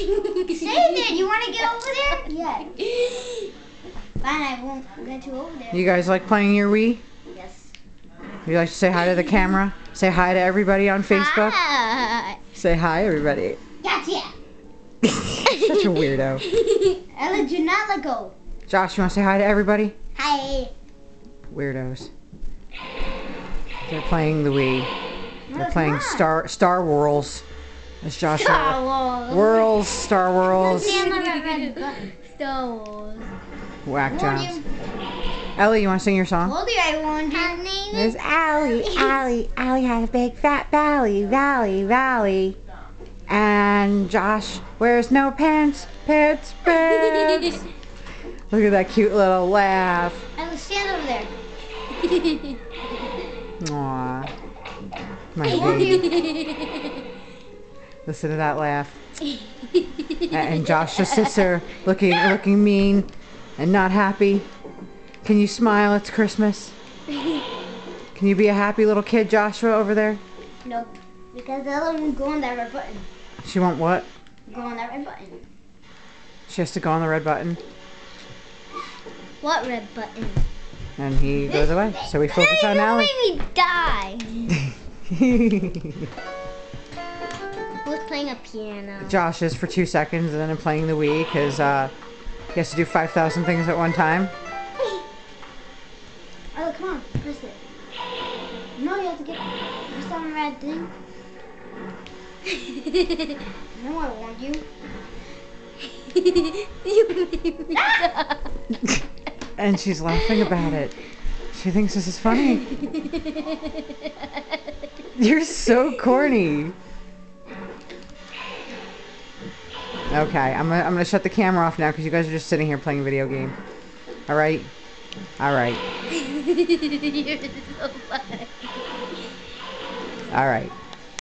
Stay there. You want to get over there? Yeah. Fine, I won't get you over there. You guys like playing your Wii? Yes. You like to say hi to the camera? Say hi to everybody on Facebook? Hi. Say hi, everybody. Gotcha. Such a weirdo. Ella, do not let go. Josh, you want to say hi to everybody? Hi. Weirdos. They're playing the Wii. No, They're playing not. Star Star Worlds. As Joshua. Star Wars. Worlds, Star Worlds, Stand on that red button. Star Wars. Whack Warned jobs. Ellie, you want to sing your song? Told you I warned you. Her name There's Allie, Allie, Allie had a big fat valley, valley, valley. And Josh wears no pants, pants, pants. Look at that cute little laugh. Ella, stand over there. Aww. My baby. Listen to that laugh. And Josh just sits there looking, looking mean and not happy. Can you smile? It's Christmas. Can you be a happy little kid, Joshua, over there? Nope. Because Ella won't go on that red button. She won't what? Go on that red button. She has to go on the red button. What red button? And he goes away. So we focus on don't Allie. make me die. Who's playing a piano? Josh is for two seconds and then I'm playing the Wii because uh, he has to do 5,000 things at one time. Oh, come on, press it. No, you have to get press on the red thing. no, I warned you. you made me die. And she's laughing about it. She thinks this is funny. You're so corny. Okay, I'm gonna, I'm gonna shut the camera off now because you guys are just sitting here playing a video game. All right? All right. You're so funny. All right.